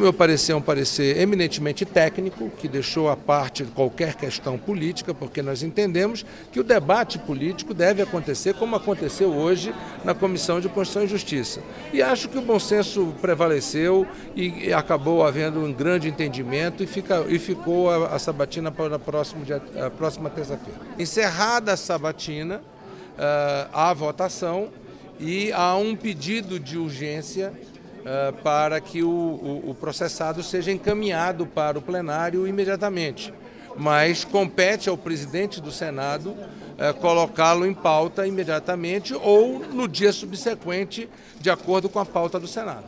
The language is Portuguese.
Meu parecer é um parecer eminentemente técnico, que deixou à parte qualquer questão política, porque nós entendemos que o debate político deve acontecer como aconteceu hoje na Comissão de Constituição e Justiça. E acho que o bom senso prevaleceu e acabou havendo um grande entendimento e, fica, e ficou a, a sabatina para a próxima, a próxima terça-feira. Encerrada a sabatina, uh, há votação e há um pedido de urgência uh, para que o, o, o processado seja encaminhado para o plenário imediatamente. Mas compete ao presidente do Senado uh, colocá-lo em pauta imediatamente ou no dia subsequente, de acordo com a pauta do Senado.